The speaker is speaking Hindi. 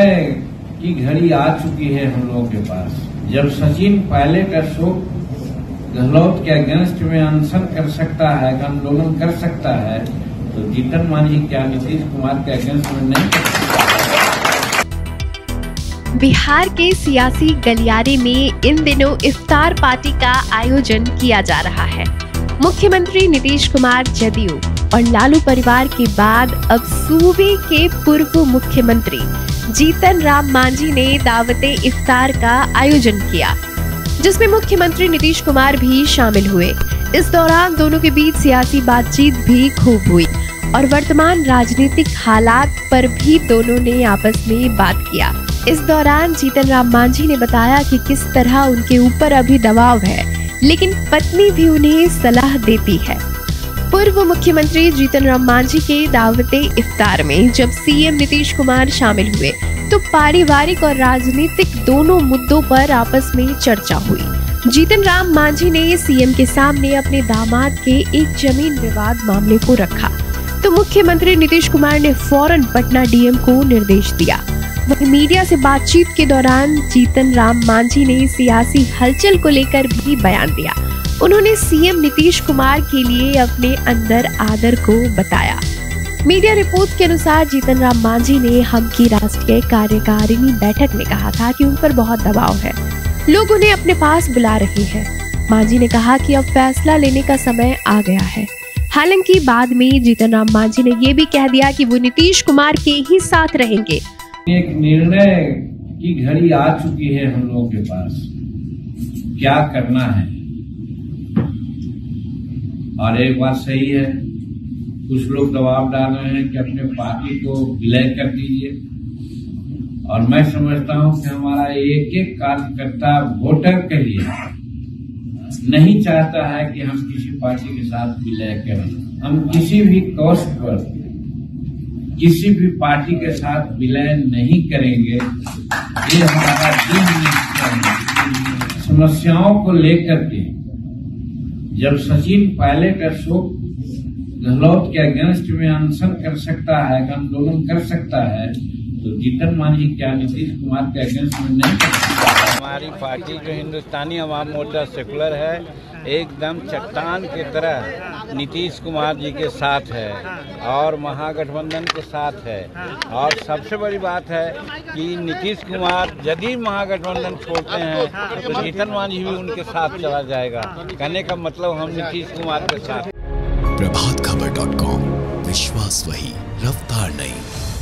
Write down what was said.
निर्णय की घड़ी आ चुकी है हम लोगों के पास। जब सचिन पायलट अशोक गहलोत के अगेंस्ट में अनशन कर सकता है, आंदोलन कर सकता है तो जीतन मांझी क्या नीतीश कुमार के अगेंस्ट में नहीं बिहार के सियासी गलियारे में इन दिनों इफ्तार पार्टी का आयोजन किया जा रहा है। मुख्यमंत्री नीतीश कुमार जदयू और लालू परिवार के बाद अब सूबे के पूर्व मुख्यमंत्री जीतन राम मांझी ने दावते इफ्तार का आयोजन किया, जिसमें मुख्यमंत्री नीतीश कुमार भी शामिल हुए। इस दौरान दोनों के बीच सियासी बातचीत भी खूब हुई और वर्तमान राजनीतिक हालात पर भी दोनों ने आपस में बात किया। इस दौरान जीतन राम मांझी ने बताया कि किस तरह उनके ऊपर अभी दबाव है, लेकिन पत्नी भी उन्हें सलाह देती है। पूर्व मुख्यमंत्री जीतन राम मांझी के दावते इफ्तार में जब सीएम नीतीश कुमार शामिल हुए तो पारिवारिक और राजनीतिक दोनों मुद्दों पर आपस में चर्चा हुई। जीतन राम मांझी ने सीएम के सामने अपने दामाद के एक ज़मीन विवाद मामले को रखा। तो मुख्यमंत्री नीतीश कुमार ने फ़ौरन पटना डीएम को निर्देश दिया। वहीं मीडिया से बातचीत के दौरान जीतन राम मांझी ने सियासी हलचल को लेकर भी बयान दिया। उन्होंने सीएम नीतीश कुमार के लिए अपने अंदर आदर को बताया। मीडिया रिपोर्ट के अनुसार जीतन राम मांझी ने हम की राष्ट्रीय कार्यकारिणी बैठक में कहा था कि उन पर बहुत दबाव है। लोग उन्हें अपने पास बुला रहे हैं। मांझी ने कहा कि अब फैसला लेने का समय आ गया है। हालाँकि बाद में जीतन राम मांझी ने ये भी कह दिया कि वो नीतीश कुमार के ही साथ रहेंगे। एक निर्णय की घड़ी आ चुकी है हम लोगों के पास। क्या करना है? और एक बात सही है। कुछ लोग दबाव डाल रहे हैं कि अपने पार्टी को विलय कर दीजिए। और मैं समझता हूँ कि हमारा एक एक कार्यकर्ता वोटर के लिए नहीं चाहता है कि हम किसी पार्टी के साथ विलय करें। हम किसी भी कॉस्ट पर किसी भी पार्टी के साथ विलय नहीं करेंगे। ये हमारा दिन समस्याओं को लेकर के जब सचिन पायलट अशोक गहलोत के अगेंस्ट में आंसर कर सकता है, आंदोलन कर सकता है तो जीतन मांझी क्या? नीतीश कुमार के अगेंस्ट में नहीं हमारी पार्टी जो हिंदुस्तानी अवाम मोर्चा सेकुलर है एकदम चट्टान की तरह नीतीश कुमार जी के साथ है और महागठबंधन के साथ है। और सबसे बड़ी बात है कि नीतीश कुमार यदि महागठबंधन छोड़ते हैं तो जीतन मांझी भी उनके साथ चला जाएगा। कहने का मतलब हम नीतीश कुमार के साथ प्रभात खबर डॉट कॉम विश्वास वही रफ्तार नहीं